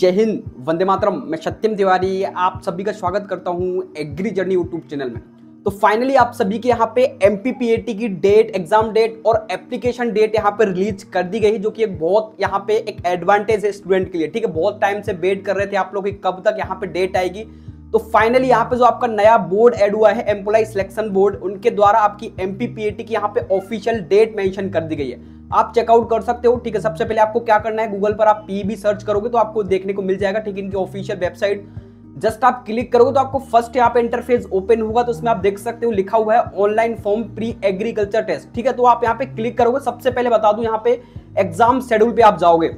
जय हिंद, वंदे मातरम। मैं सत्यम तिवारी, आप सभी का स्वागत करता हूँ एग्री जर्नी यूट्यूब चैनल में। तो फाइनली आप सभी के यहाँ पे एम की डेट एग्ज़ाम डेट और एप्लीकेशन डेट यहाँ पे रिलीज़ कर दी गई जो कि एक बहुत यहाँ पे एक एडवांटेज है स्टूडेंट के लिए। ठीक है, बहुत टाइम से वेट कर रहे थे आप लोग कब तक यहाँ पे डेट आएगी। तो फाइनली यहाँ पे जो आपका नया बोर्ड ऐड हुआ है एम्प्लॉय सिलेक्शन बोर्ड उनके द्वारा आपकी एम की यहाँ पे ऑफिशियल डेट मेंशन कर दी गई है। आप चेकआउट कर सकते हो, ठीक है? सबसे पहले आपको क्या करना है? गूगल पर आप पी सर्च करोगे तो आपको देखने को मिल जाएगा, ठीक है? इनकी ऑफिशियल वेबसाइट जस्ट आप क्लिक करोगे तो आपको फ़र्स्ट यहाँ पे इंटरफेस ओपन होगा तो उसमें आप देख सकते हो लिखा हुआ है online form pre agriculture test ठीक है? तो आप यहाँ पे क्लिक करोगे, सबसे पहले बता दूँ यहाँ पे एग्ज़ाम शेड्यूल पे आप जाओगे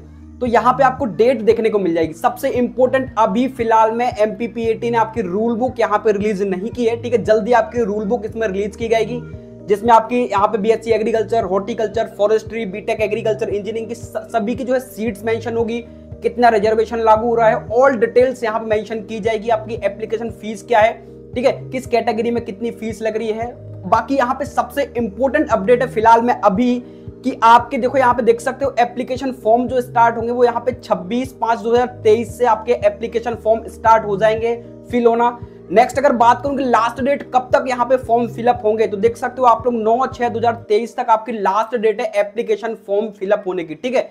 तो यहाँ पे आपको डेट देखने को मिल जाएगी। सबसे इंपॉर्टेंट अभी फ़िलहाल में एमपीपीएटी ने आपकी रूल बुक यहाँ पे रिलीज़ नहीं की है, ठीक है? जल्दी आपकी रूल बुक इसमें रिलीज़ की जाएगी। जिसमें आपकी यहाँ पे BSc agriculture horticulture forestry BTech agriculture engineering की सभी की जो है सीट्स मेंशन होगी, कितना रिजर्वेशन लागू हो रहा है ऑल डिटेल्स यहाँ पे मेंशन की जाएगी, आपकी एप्लीकेशन फ़ीस क्या है, ठीक है, किस कैटेगरी में कितनी फ़ीस लग रही है। बाकी यहाँ पे सबसे इंपॉर्टेंट अपडेट है फ़िलहाल में अभी कि आपके देखो यहाँ पे देख सकते हो एप्लीकेशन फॉर्म जो स्टार्ट होंगे वो यहाँ पे 26 पाँच 2023 से आपके एप्लीकेशन फॉर्म स्टार्ट हो जाएँगे फिल होना। नेक्स्ट अगर बात करूँ कि लास्ट डेट कब तक यहाँ पे फॉर्म फिलअप होंगे तो देख सकते हो आप लोग नौ छह दो तक आपकी लास्ट डेट है एप्लीकेशन फॉर्म फिलअप होने की, ठीक है?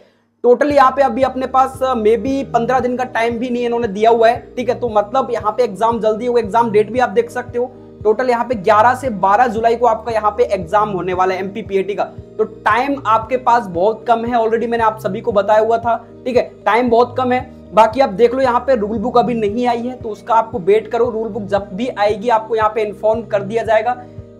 टोटल यहाँ पे अभी अपने पास मे बी पंद्रह दिन का टाइम भी नहीं इन्होंने दिया हुआ है, ठीक है? तो मतलब यहाँ पे एग्ज़ाम जल्दी होगा एग्ज़ाम डेट भी आप देख सकते हो। टोटल यहाँ पे 11 से 12 जुलाई को आपका यहाँ पे एग्ज़ाम होने वाला है एमपीपीएटी का। तो टाइम आपके पास बहुत कम है ऑलरेडी मैंने आप सभी को बताया हुआ था, ठीक है? टाइम बहुत कम है। बाकी आप देख लो, यहाँ पे रूल बुक अभी नहीं आई है तो उसका आपको वेट करो। रूल बुक जब भी आएगी, आपको यहाँ पे इन्फॉर्म कर दिया जाएगा।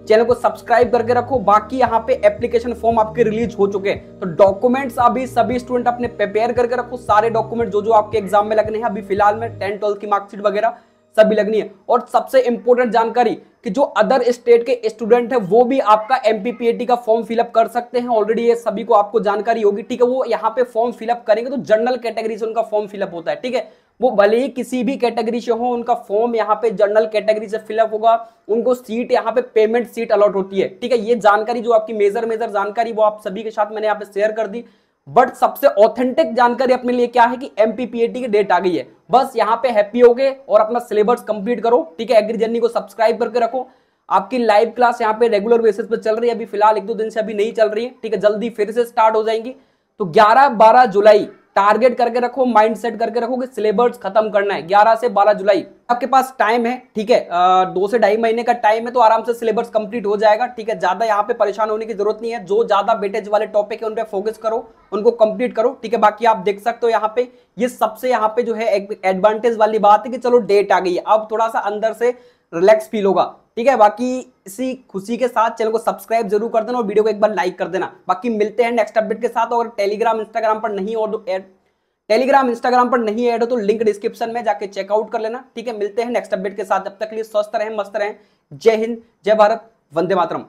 चैनल को सब्सक्राइब करके रखो। बाकी यहाँ पे एप्लीकेशन फॉर्म आपके रिलीज़ हो चुके हैं। तो डॉक्यूमेंट्स अभी सभी स्टूडेंट अपने प्रिपेयर करके रखो। सारे डॉक्यूमेंट जो जो आपके एग्ज़ाम में लगने हैं, अभी फ़िलहाल में टेंथ ट्वेल्थ की मार्कशीट वगैरह सभी लगनी है। और सबसे इंपॉर्टेंट जानकारी कि जो अदर स्टेट के स्टूडेंट है, वो भी आपका एमपीपीएटी का फॉर्म फिलअप कर सकते हैं। ऑलरेडी ये सभी को आपको जानकारी होगी, ठीक है? वो यहाँ पे फॉर्म फिलअप करेंगे तो जनरल कैटेगरी से उनका फॉर्म फिलअप होता है, ठीक है? वो भले ही किसी भी कैटेगरी से हो, उनका फॉर्म यहाँ पे जनरल कैटेगरी से फिलअप होगा, उनको सीट यहाँ पे पेमेंट सीट अलॉट होती है, ठीक है? ये जानकारी जो आपकी मेजर मेजर जानकारी वो आप सभी के साथ मैंने यहाँ पे शेयर कर दी। बट सबसे ऑथेंटिक जानकारी अपने लिए क्या है कि एमपीपीएटी की डेट आ गई है। बस यहाँ पे हैप्पी हो गए और अपना सिलेबस कंप्लीट करो, ठीक है? एग्री जर्नी को सब्सक्राइब करके रखो। आपकी लाइव क्लास यहाँ पे रेगुलर बेसिस पे चल रही है। अभी फ़िलहाल एक दो दिन से अभी नहीं चल रही है, ठीक है? जल्दी फिर से स्टार्ट हो जाएँगी। तो 11-12 जुलाई टारगेट करके रखो माइंड सेट करके रखो कि सिलेबस खत्म करना है। 11 से 12 जुलाई। आपके पास टाइम है, ठीक है? दो से ढाई महीने का टाइम है तो आराम से सिलेबस कंप्लीट हो जाएगा, ठीक है? ज़्यादा यहाँ पे परेशान होने की ज़रूरत नहीं है। जो ज़्यादा बेटेज वाले टॉपिक है, उन पे फोकस करो, उनको कंप्लीट करो, ठीक है? बाकी आप देख सकते हो यहाँ पे, ये सबसे यहाँ पे जो है एडवांटेज वाली बात है कि चलो डेट आ गई है। अब थोड़ा सा अंदर से रिलैक्स फील होगा। ठीक है? बाकी इसी खुशी के साथ चैनल को सब्सक्राइब ज़रूर कर देना और वीडियो को एक बार लाइक कर देना। बाकी मिलते हैं नेक्स्ट अपडेट के साथ। और टेलीग्राम इंस्टाग्राम पर नहीं और टेलीग्राम इंस्टाग्राम पर नहीं ऐड हो तो लिंक डिस्क्रिप्शन में जाके चेकआउट कर लेना। ठीक है? मिलते हैं नेक्स्ट अपडेट के साथ। जब तक लिए स्वस्थ रहें, मस्त रहें। जय हिंद, जय भारत, वंदे मातरम।